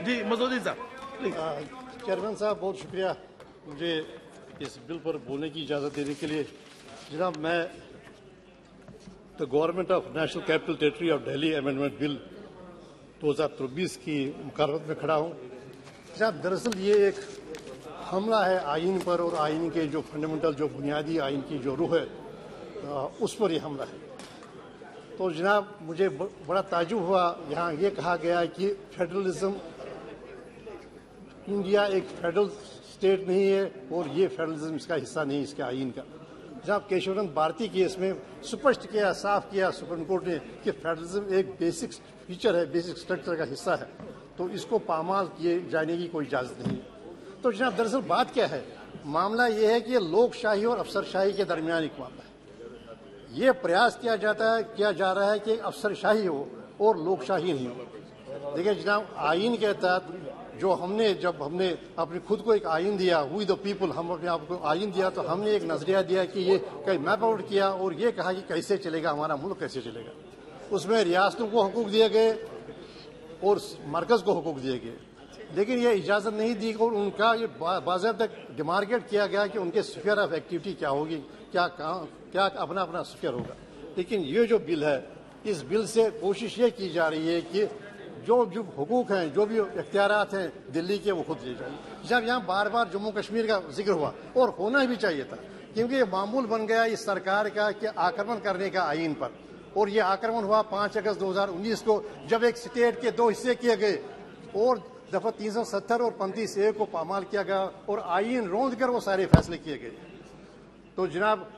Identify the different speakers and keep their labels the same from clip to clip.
Speaker 1: जी, मसूदी साहब।
Speaker 2: चेयरमैन साहब, बहुत शुक्रिया मुझे इस बिल पर बोलने की इजाज़त देने के लिए। जनाब, मैं the government of national capital territory of Delhi amendment bill 2024 की मुखारबत में खड़ा हूँ। जनाब, दरअसल ये एक हमला है आइन पर और आइन के जो फंडामेंटल जो बुनियादी आइन की जो रूह है उस पर यह हमला है। तो जनाब, मुझे बड़ा ताजुब हुआ। यहाँ ये कहा गया कि फेडरलिज्म इंडिया एक फेडरल स्टेट नहीं है और ये फेडरलिज्म इसका हिस्सा नहीं इसके आइन का। जनाब केशवनंद भारती केस में स्पष्ट किया, साफ़ किया, सुप्रीम कोर्ट ने कि फेडरलिज्म एक बेसिक फीचर है, बेसिक स्ट्रक्चर का हिस्सा है तो इसको पामाल किए जाने की कोई इजाज़त नहीं है। तो जनाब, दरअसल बात क्या है? मामला ये है कि लोकशाही और अफसरशाही के दरमियान एक मामला है। ये प्रयास किया जाता है, किया जा रहा है कि अफसरशाही हो और लोकशाही नहीं हो। देखिए जनाब आइन के तहत जो हमने, जब हमने अपने खुद को एक आइन दिया वी द पीपल हम अपने आप को आइन दिया तो हमने एक नज़रिया दिया कि ये कहीं मैप आउट किया और ये कहा कि कैसे चलेगा, हमारा मुल्क कैसे चलेगा। उसमें रियासतों को हकूक दिए गए और मरकज को हकूक दिए गए। लेकिन ये इजाज़त नहीं दी और उनका ये बाजाबा डिमार्केट किया गया कि उनके स्फीयर ऑफ़ एक्टिविटी क्या होगी, क्या कहाँ क्या अपना अपना स्फीयर होगा। लेकिन ये जो बिल है, इस बिल से कोशिश ये की जा रही है कि जो जो हकूक हैं, जो भी इख्तियार हैं, दिल्ली के, वो खुद ले जाए। जब यहाँ बार बार जम्मू कश्मीर का ज़िक्र हुआ, और होना भी चाहिए था, क्योंकि ये मामूल बन गया इस सरकार का कि आक्रमण करने का आइन पर। और ये आक्रमण हुआ पाँच अगस्त 2019 को, जब एक स्टेट के दो हिस्से किए गए, और दफ़ा तीन सौ सत्तर और पैंतीस ए को पामाल किया गया, और आइन रोंद कर वो सारे फैसले किए गए। तो जनाब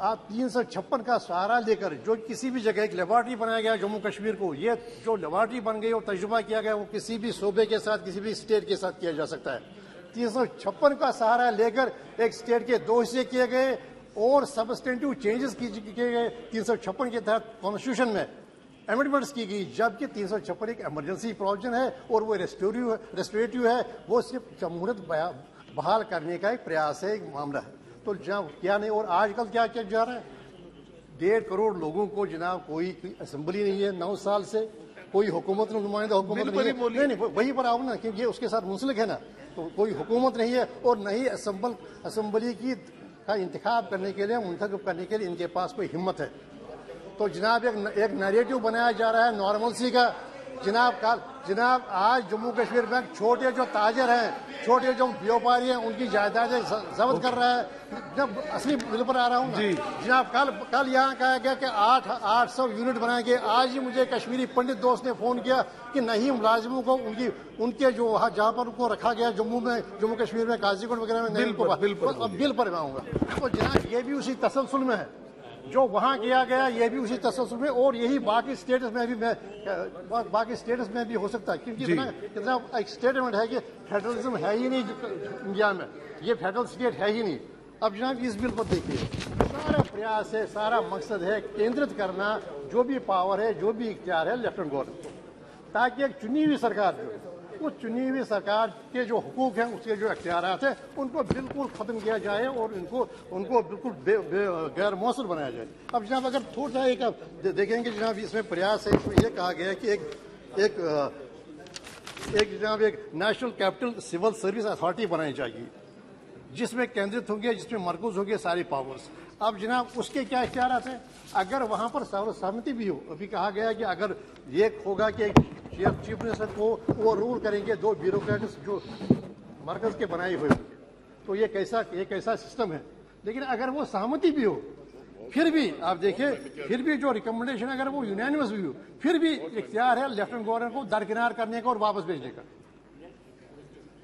Speaker 2: आप तीन सौ छप्पन का सहारा लेकर जो किसी भी जगह एक लेबॉर्ट्री बनाया गया जम्मू कश्मीर को, ये जो लेबॉर्ट्री बन गई और तजुर्बा किया गया, वो किसी भी सूबे के साथ, किसी भी स्टेट के साथ किया जा सकता है। तीन सौ छप्पन का सहारा लेकर एक स्टेट के दो हिस्से किए गए और सबस्टेंटिव चेंजेस किए गए तीन सौ छप्पन के तहत कॉन्स्टिट्यूशन में अमेंडमेंट्स की गई, जबकि तीन सौ छप्पन एक एमरजेंसी प्रोविज़न है और वो रेस्टोरेटिव है वो सिर्फ़ जमहूरत बहाल करने का एक प्रयास है, एक मामला है। तो जनाब क्या नहीं और आजकल क्या क्या जा रहा है? डेढ़ करोड़ लोगों को जनाब कोई असम्बली नहीं है नौ साल से कोई हुकूमत नुमाइंदा हुकूमत नहीं है नहीं नहीं वही पर आओ ना क्योंकि उसके साथ मुंसलिक है ना तो कोई हुकूमत नहीं है और नहीं असम्बल असम्बली की का इंतखब करने के लिए मुंतखब करने के लिए इनके पास कोई हिम्मत है। तो जनाब एक एक नरेटिव बनाया जा रहा है नॉर्मलसी का जनाब कल जनाब आज जम्मू कश्मीर बैंक छोटे जो ताजर हैं छोटे जो व्यापारी हैं उनकी जायदादें जब्त कर रहा है। जब असली बिल पर आ रहा हूँ जी। जनाब कल कल यहाँ कहा गया कि आठ आठ सौ यूनिट बनाएँगे आज ही मुझे कश्मीरी पंडित दोस्त ने फ़ोन किया कि नहीं मुलाजिमों को उनकी उनके जो वहाँ जहाँ पर उनको रखा गया जम्मू में जम्मू कश्मीर में काजीगुंड वगैरह में नहीं बिल पर बिल पर आऊँगा। तो जनाब ये भी उसी तसलसल में है। जो वहाँ किया गया ये भी उसी तसलसल में और यही बाकी स्टेटस में भी मैं बाकी स्टेटस में भी हो सकता है क्योंकि इतना इतना एक स्टेटमेंट है कि फेडरलिज्म है ही नहीं इंडिया में। ये फेडरल स्टेट है ही नहीं। अब जनाब इस बिल को देखिए। सारा प्रयास है सारा मकसद है केंद्रित करना जो भी पावर है जो भी इख्तियार है लेफ्टिनेंट गवर्नमेंट को ताकि एक चुनी हुई सरकार जो उस चुनी हुई सरकार के जो हकूक हैं, उसके जो अख्तियार हैं, उनको बिल्कुल खत्म किया जाए और उनको उनको बिल्कुल गैर मौसर बनाया जाए। अब जनाब, अगर थोड़ा सा एक देखेंगे जनाब, इसमें प्रयास है, इसमें यह कहा गया कि एक एक एक जनाब, एक national capital civil service authority बनाई जाएगी, जिसमें केंद्रित होंगे, जिसमें मरकूज होंगे सारी पावर्स। अब जनाब, उसके क्या इख्तियार हैं? अगर वहाँ पर सर्वसहमति भी हो, अभी कहा गया कि अगर ये होगा कि चीफ मिनिस्टर को वो रूल करेंगे दो ब्यूरोक्रेट्स जो मरकज के बनाए हुए होंगे। तो ये कैसा ये कैसा सिस्टम है? लेकिन अगर वो सहमति भी हो, फिर भी आप देखिए, फिर भी जो रिकमेंडेशन अगर वो यूनानिमस भी हो, फिर भी इख्तियार है लेफ्टिनेंट गवर्नर को दरकिनार करने का और वापस भेजने का।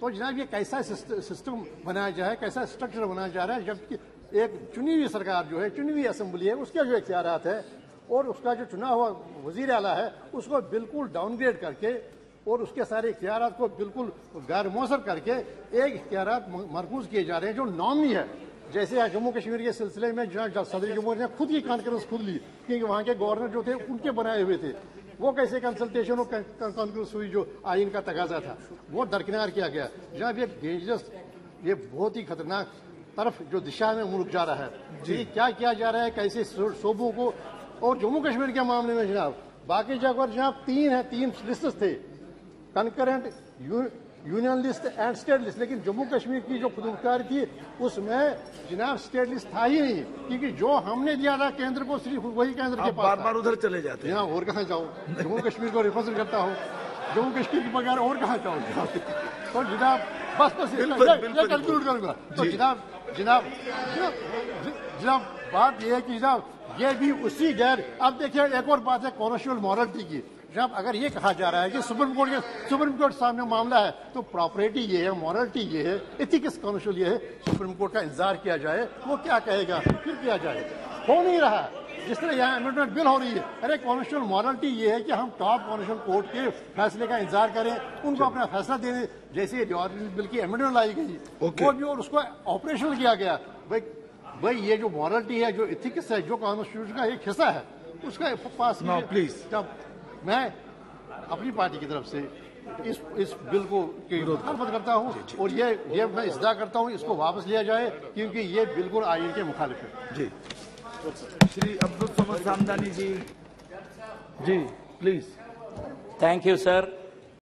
Speaker 2: तो जनाब, ये कैसा सिस्टम बनाया जाए कैसा स्ट्रक्चर बनाया जा रहा है, जबकि एक चुनी हुई सरकार जो है, चुनी हुई असेंबली है, उसके जो इख्तियार है और उसका जो चुना हुआ वज़ीर आला है उसको बिल्कुल डाउनग्रेड करके और उसके सारे इख्तियार को बिल्कुल गैर मौसर करके एक इख्तियार मरकूज किए जा रहे हैं जो नॉमी है। जैसे जम्मू कश्मीर के सिलसिले में जो सदर जमहूर ने खुद की कॉन्फ्रेंस खुद ली क्योंकि वहाँ के गवर्नर जो थे उनके बनाए हुए थे। वो कैसे कंसल्टेशन और कॉन्फ्रेंस हुई जो आइन का तकाजा था वो दरकिनार किया गया। जनाब ये डेंजरस ये बहुत ही खतरनाक तरफ़ जो दिशा में मुल्क जा रहा है जी। क्या किया जा रहा है कैसे शोबों को और जम्मू कश्मीर के मामले में जनाब बाकी जगह पर जनाब तीन है तीन लिस्ट थे। Concurrent union list and state list लेकिन जम्मू कश्मीर की जो खुदमुख्तारी थी उसमें जनाब स्टेट लिस्ट था ही नहीं क्योंकि जो हमने दिया था केंद्र को सिर्फ़ वही केंद्र के पास
Speaker 1: बार बार उधर चले जाते हैं।
Speaker 2: और कहाँ जाऊँ? जम्मू कश्मीर को रिप्रेजेंट करता हूँ। जम्मू कश्मीर के बगैर और कहाँ जाऊँ? तो जनाब बस बस ये- ये- ये कंक्लूड करूँगा। तो जनाब जनाब जनाब बात यह है कि जनाब ये भी उसी गैर अब देखिए एक और बात है कॉन्स्टिट्यूशनल मॉरलिटी की। जब अगर ये कहा जा रहा है कि सुप्रीम कोर्ट के सुप्रीम कोर्ट सामने मामला है तो प्रॉपर्टी ये है मॉरलिटी ये है इथिक्स कॉन्स्टिट्यूशनल ये है? सुप्रीम कोर्ट का इंतज़ार किया जाए वो क्या कहेगा? फिर किया जाए। हो नहीं रहा। जिस तरह यहाँ अमेंडमेंट बिल हो रही है अरे कॉन्स्टिट्यूशनल मॉरलिटी ये है कि हम टॉप कॉन्स्टिट्यूशनल कोर्ट के फैसले का इंतज़ार करें उनको अपना फैसला देने जैसे बिल की अमेंडमेंट लाई गई
Speaker 1: Okay.
Speaker 2: वो भी और उसको ऑपरेशनल किया गया। भाई भाई ये जो मॉरलिटी है जो इथिक्स है जो कॉन्स्टिट्यूशन का एक हिस्सा है उसका पास कीजिए।
Speaker 1: please.
Speaker 2: जब मैं अपनी पार्टी की तरफ़ से इस इस बिल को मुखालफत करता हूँ और ये ये मैं इसदा करता हूँ इसको वापस लिया जाए क्योंकि ये बिल्कुल आइन के मुखालिफ है
Speaker 1: जी Shri Abdul Samad Samdani ji ji please
Speaker 3: Thank you, sir.